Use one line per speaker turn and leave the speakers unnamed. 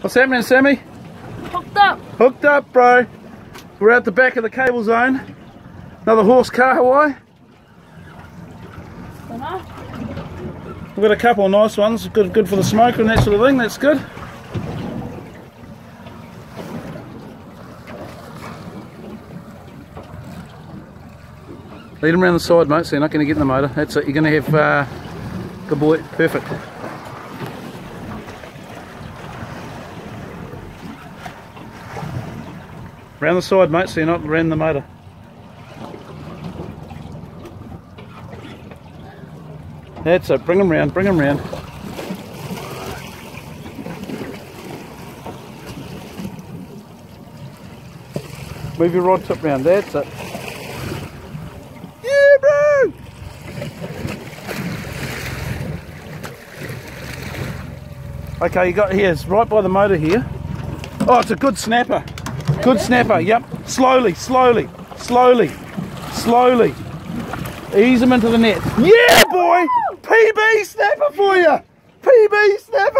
What's happening, Sammy?
Hooked up.
Hooked up, bro. We're at the back of the cable zone. Another horse car, Hawaii.
Dunno.
We've got a couple of nice ones. Good, good for the smoker and that sort of thing. That's good. Lead them around the side, mate, so you're not going to get in the motor. That's it. You're going to have... Uh, good boy. Perfect. Round the side, mate, so you're not around the motor. That's it. Bring them round. Bring them round. Move your rod tip round. That's it. Yeah, bro! Okay, you got here. It's right by the motor here. Oh, it's a good snapper. Good snapper. Yep. Slowly, slowly, slowly, slowly. Ease him into the net. Yeah, boy! PB snapper for you! PB snapper!